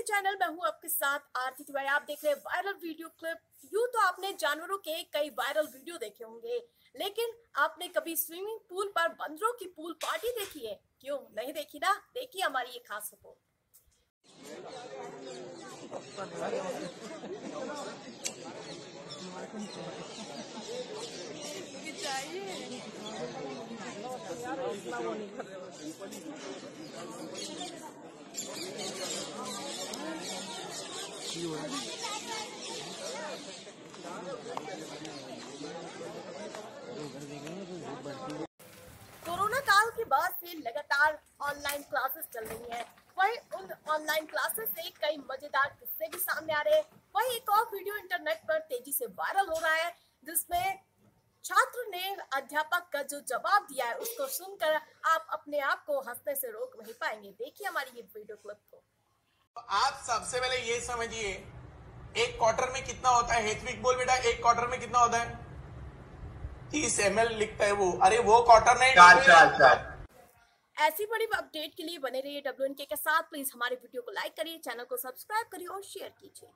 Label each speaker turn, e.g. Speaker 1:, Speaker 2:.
Speaker 1: के चैनल में हूँ आपके साथ आरती तिवारी। आप देख रहे हैं वायरल वीडियो क्लिप यूँ तो आपने जानवरों के कई वायरल वीडियो देखे होंगे लेकिन आपने कभी स्विमिंग पूल पर बंदरों की पूल पार्टी देखी है? क्यों नहीं देखी ना? देखिए हमारी ये खास रिपोर्ट कोरोना काल के बाद से लगातार ऑनलाइन क्लासेस चल रही हैं। वही उन ऑनलाइन क्लासेस से कई मज़ेदार किस्से भी सामने आ रहे हैं। वही एक और वीडियो इंटरनेट पर तेज़ी से वायरल हो रहा है, जिसमें छात्र ने अध्यापक का जो जवाब दिया है, उसको सुनकर आप अपने आप को हंसने से रोक नहीं पाएँगे। देखिए हमारी ये वीडियो क्लिप को।
Speaker 2: तो आप सबसे पहले ये समझिए एक क्वार्टर में कितना होता है? हेथविक बोल बेटा एक क्वार्टर में कितना होता है? तीस एम लिखता है वो। अरे वो क्वार्टर नहीं
Speaker 3: चार चार चार।
Speaker 1: ऐसी बड़ी अपडेट के लिए बने रहिए डब्ल्यू के साथ। प्लीज़ हमारे वीडियो को लाइक करिए चैनल को सब्सक्राइब करिए और शेयर कीजिए।